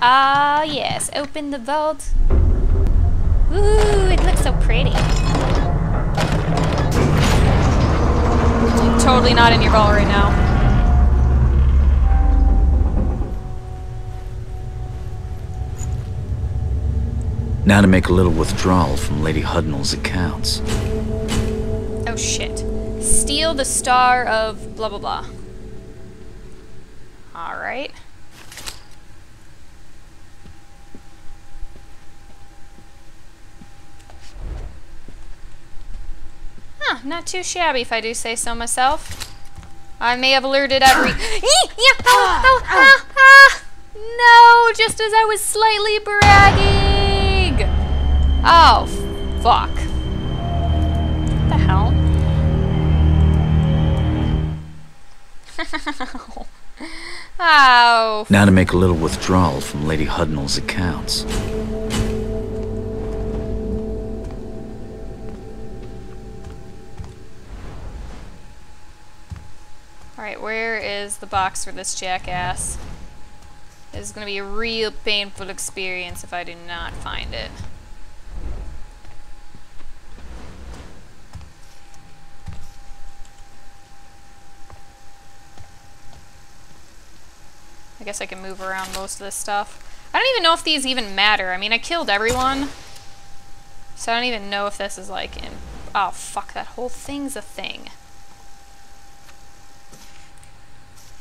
Ah, yes. Open the vault. Ooh, it looks so pretty. You're totally not in your vault right now. Now to make a little withdrawal from Lady Hudnall's accounts. Oh, shit. Steal the star of blah blah blah. Alright. Not too shabby if I do say so myself. I may have alerted every- Yeah! Oh, oh, ah! No! Just as I was slightly bragging! Oh, fuck. What the hell? oh. Now to make a little withdrawal from Lady Hudnall's accounts. Is the box for this jackass? This is going to be a real painful experience if I do not find it. I guess I can move around most of this stuff. I don't even know if these even matter. I mean, I killed everyone. So I don't even know if this is like in... Oh, fuck, that whole thing's a thing.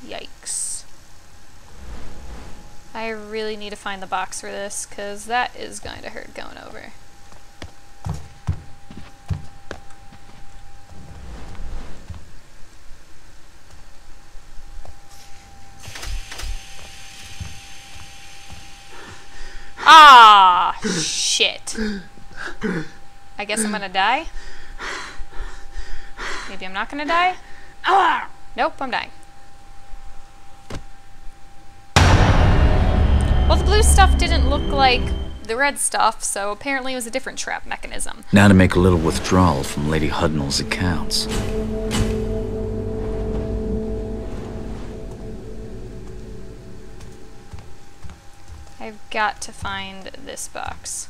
Yikes. I really need to find the box for this, because that is going to hurt going over. Ah, shit. I guess I'm gonna die? Maybe I'm not gonna die? Nope, I'm dying. Well, the blue stuff didn't look like the red stuff, so apparently it was a different trap mechanism. Now to make a little withdrawal from Lady Hudnall's accounts. I've got to find this box.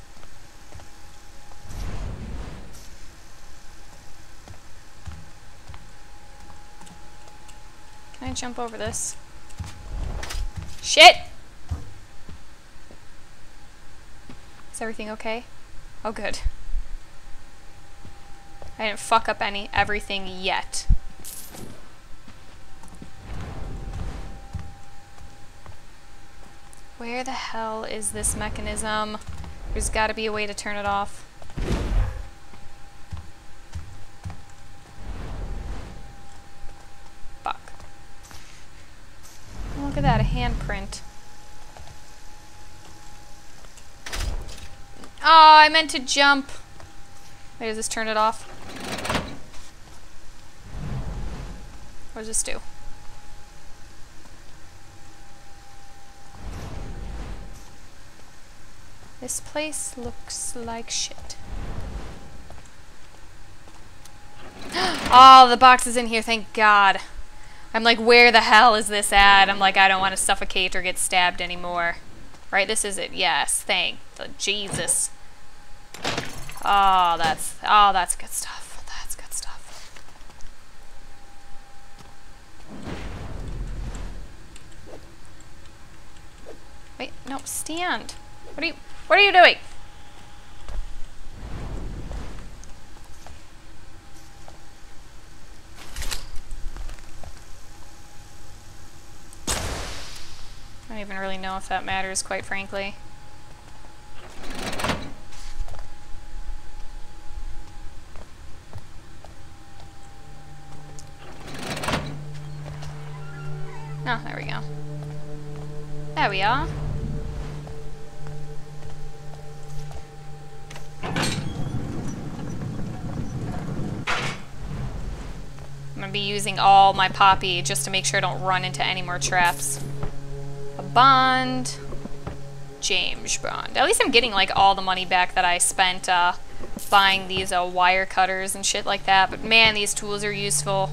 Can I jump over this? Shit! Is everything okay? Oh, good. I didn't fuck up any everything yet. Where the hell is this mechanism? There's gotta be a way to turn it off. Fuck. Look at that, a handprint. Oh, I meant to jump. Wait, does this turn it off? What does this do? This place looks like shit. oh, the box is in here, thank God. I'm like, where the hell is this at? I'm like, I don't want to suffocate or get stabbed anymore. Right, this is it. Yes, thank the Jesus. Oh, that's, oh, that's good stuff. That's good stuff. Wait, no, stand. What are you, what are you doing? I don't even really know if that matters, quite frankly. Oh, there we go. There we are. I'm gonna be using all my poppy just to make sure I don't run into any more traps. A bond. James Bond. At least I'm getting like all the money back that I spent uh, buying these uh, wire cutters and shit like that. But man, these tools are useful.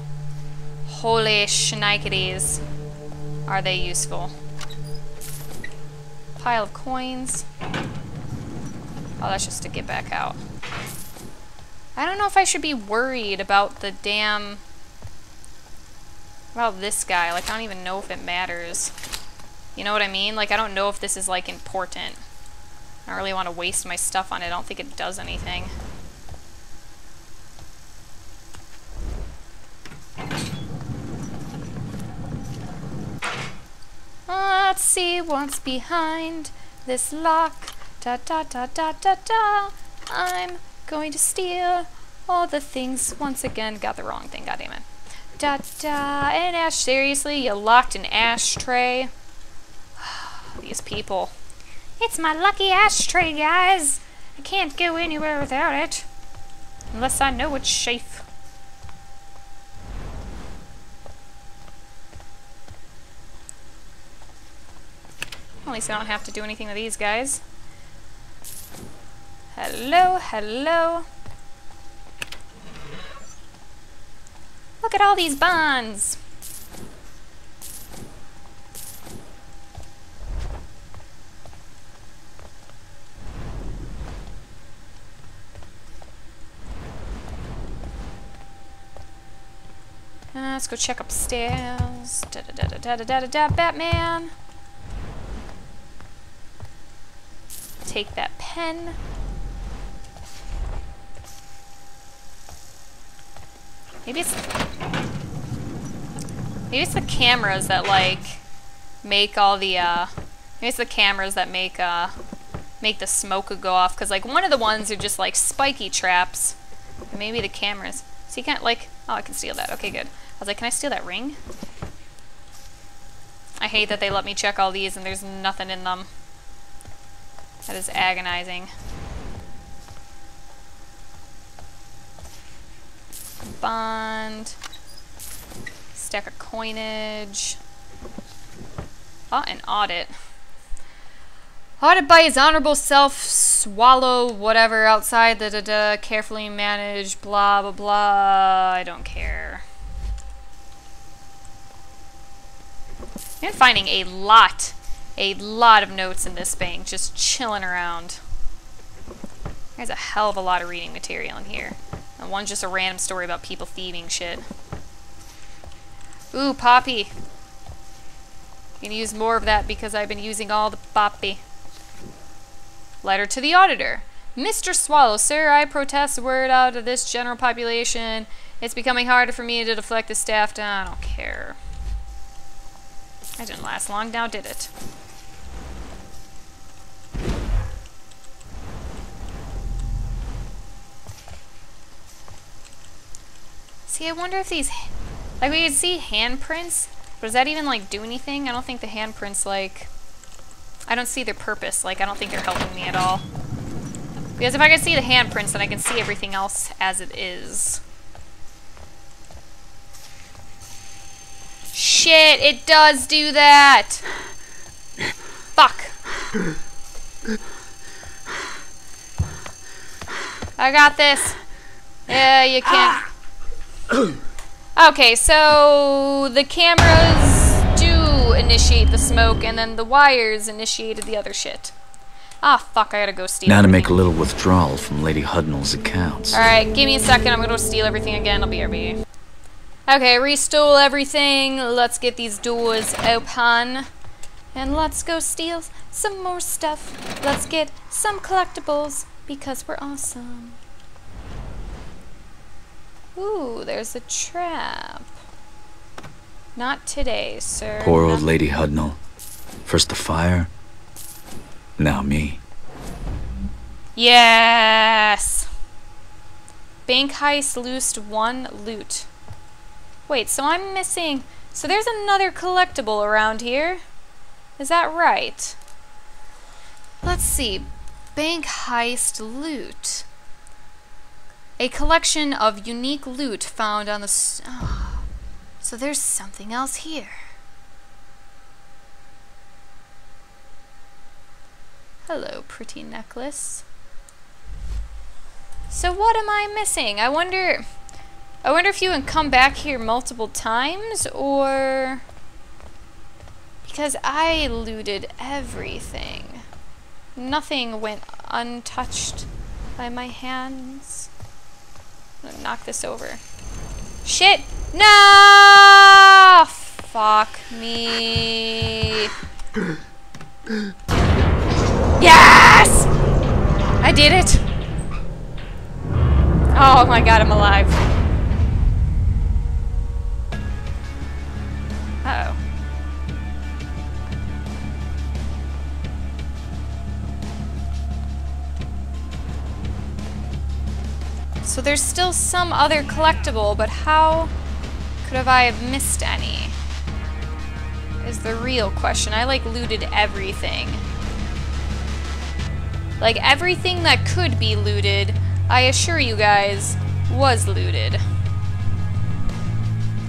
Holy shnikeities. Are they useful? Pile of coins. Oh, that's just to get back out. I don't know if I should be worried about the damn... About this guy. Like, I don't even know if it matters. You know what I mean? Like, I don't know if this is, like, important. I don't really want to waste my stuff on it. I don't think it does anything. Let's see what's behind this lock. Da da da da da da. I'm going to steal all the things once again. Got the wrong thing, goddammit. Da da. And Ash, seriously, you locked an ashtray? These people. It's my lucky ashtray, guys. I can't go anywhere without it. Unless I know it's safe. At least I don't have to do anything to these guys. Hello, hello. Look at all these bonds. Uh, let's go check upstairs. Da da da da da da da da. Batman. Take that pen. Maybe it's maybe it's the cameras that like make all the uh maybe it's the cameras that make uh make the smoke go off because like one of the ones are just like spiky traps. Maybe the cameras. So you can't like oh I can steal that. Okay good. I was like, can I steal that ring? I hate that they let me check all these and there's nothing in them. That is agonizing. Bond. Stack of coinage. Oh, an audit. Audit by his honorable self, swallow whatever outside the da da, carefully managed, blah blah blah. I don't care. I'm finding a lot, a lot of notes in this bank, just chilling around. There's a hell of a lot of reading material in here. And one's just a random story about people thieving shit. Ooh, Poppy. Gonna use more of that because I've been using all the Poppy. Letter to the auditor. Mr. Swallow, sir, I protest the word out of this general population. It's becoming harder for me to deflect the staff down. I don't care. That didn't last long, now did it? See, I wonder if these... Like, we could see handprints, but does that even, like, do anything? I don't think the handprints, like... I don't see their purpose. Like, I don't think they're helping me at all. Because if I can see the handprints, then I can see everything else as it is. Shit, it does do that! Fuck. I got this. Yeah, you can't... okay, so the cameras do initiate the smoke, and then the wires initiated the other shit. Ah, fuck, I gotta go steal Now to make a little withdrawal from Lady Hudnall's accounts. Alright, give me a second. I'm gonna go steal everything again. I'll be RB. Okay, restole everything. Let's get these doors open. And let's go steal some more stuff. Let's get some collectibles because we're awesome. Ooh, there's a trap. Not today, sir. Poor old Not- Lady Hudnall. First the fire, now me. Yes! Bank heist loosed one loot. Wait, so I'm missing... So there's another collectible around here. Is that right? Let's see. Bank heist loot. A collection of unique loot found on the... Oh. So there's something else here. Hello, pretty necklace. So what am I missing? I wonder... I wonder if you can come back here multiple times, or... Because I looted everything. Nothing went untouched by my hands. Knock this over. Shit! No! Fuck me. Yes! I did it! Oh my god, I'm alive. There's still some other collectible, but how could have I have missed any? Is the real question. I like looted everything. Like everything that could be looted, I assure you guys, was looted.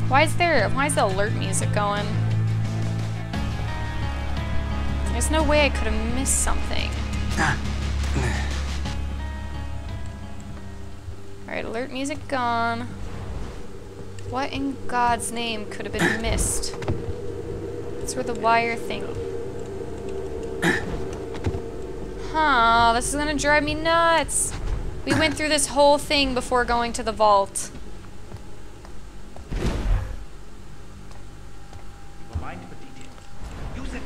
Why is there, why is the alert music going? There's no way I could have missed something. Alright, alert music gone. What in God's name could have been missed? That's where the wire thing... Huh, this is gonna drive me nuts. We went through this whole thing before going to the vault. Remind him of details. Use it.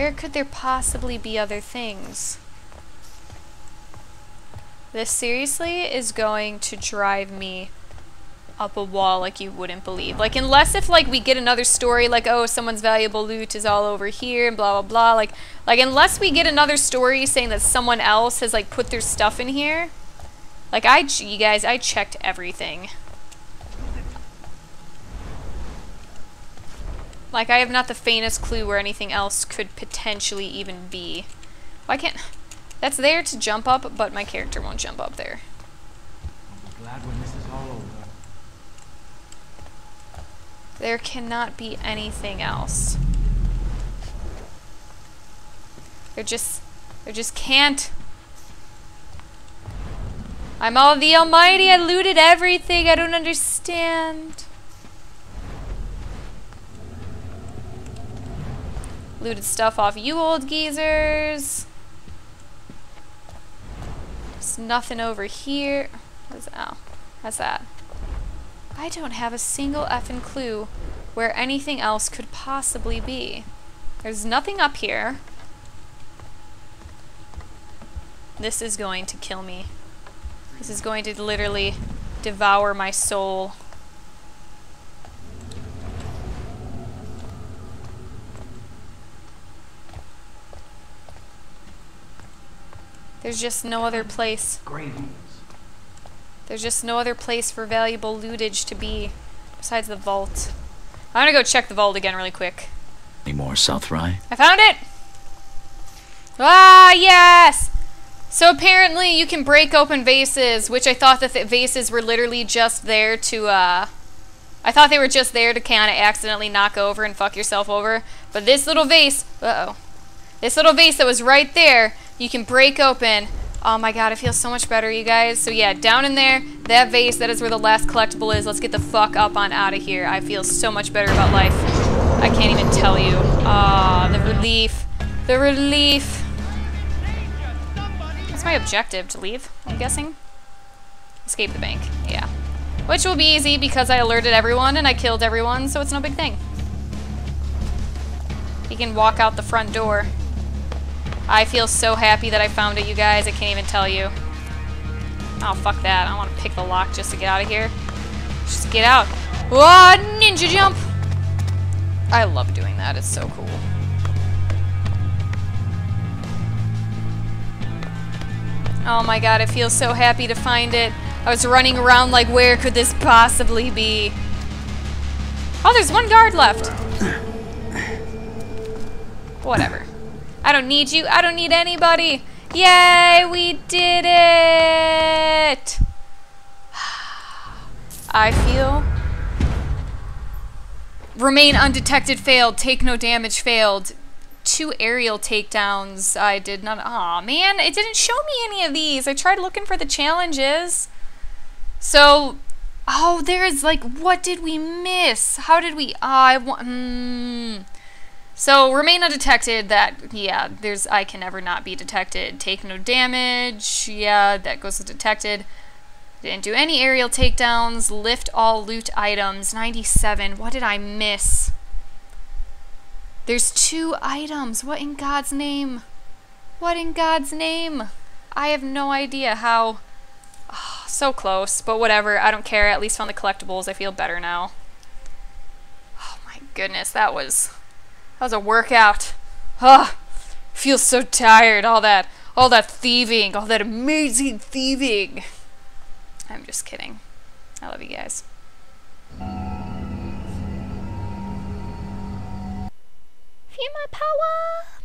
Where could there possibly be other things? This seriously is going to drive me up a wall like you wouldn't believe. Like, unless if, like, we get another story, like, oh, someone's valuable loot is all over here, and blah, blah, blah. Like, like, unless we get another story saying that someone else has, like, put their stuff in here. Like, I, you guys, I checked everything. Like, I have not the faintest clue where anything else could potentially even be. Why can't... That's there to jump up, but my character won't jump up there. I'll be glad when this is all over. There cannot be anything else. There just... There just can't. I'm all the almighty, I looted everything, I don't understand. Looted stuff off you old geezers. There's nothing over here. Oh, what's oh, that's that. I don't have a single effing clue where anything else could possibly be. There's nothing up here. This is going to kill me. This is going to literally devour my soul. There's just no other place. There's just no other place for valuable lootage to be besides the vault. I'm gonna go check the vault again really quick. Any more, South Rye? I found it! Ah, yes! So apparently you can break open vases, which I thought that the vases were literally just there to, uh... I thought they were just there to kind of accidentally knock over and fuck yourself over. But this little vase... Uh-oh. This little vase that was right there, you can break open. Oh my god, it feels so much better, you guys. So yeah, down in there, that vase, that is where the last collectible is. Let's get the fuck up on out of here. I feel so much better about life. I can't even tell you. Ah, the relief. The relief. What's my objective? To leave, I'm guessing? Escape the bank, yeah. Which will be easy because I alerted everyone and I killed everyone, so it's no big thing. He can walk out the front door. I feel so happy that I found it, you guys. I can't even tell you. Oh, fuck that. I want to pick the lock just to get out of here. Just get out. Whoa, ninja jump! I love doing that. It's so cool. Oh my god, I feel so happy to find it. I was running around like, where could this possibly be? Oh, there's one guard left. Whatever. I don't need you. I don't need anybody. Yay, we did it! I feel... Remain undetected failed. Take no damage failed. Two aerial takedowns. I did not... Aw, man. It didn't show me any of these. I tried looking for the challenges. So, Oh, there is like, what did we miss? How did we? I want. Mm. So remain undetected. That yeah, there's I can never not be detected. Take no damage. Yeah, that goes to detected. Didn't do any aerial takedowns. Lift all loot items. 97. What did I miss? There's two items. What in God's name? What in God's name? I have no idea how. Oh, so close, but whatever. I don't care. At least found the collectibles. I feel better now. Oh my goodness, that was that was a workout. Ah, feel so tired. All that, all that thieving, all that amazing thieving. I'm just kidding. I love you guys. My power.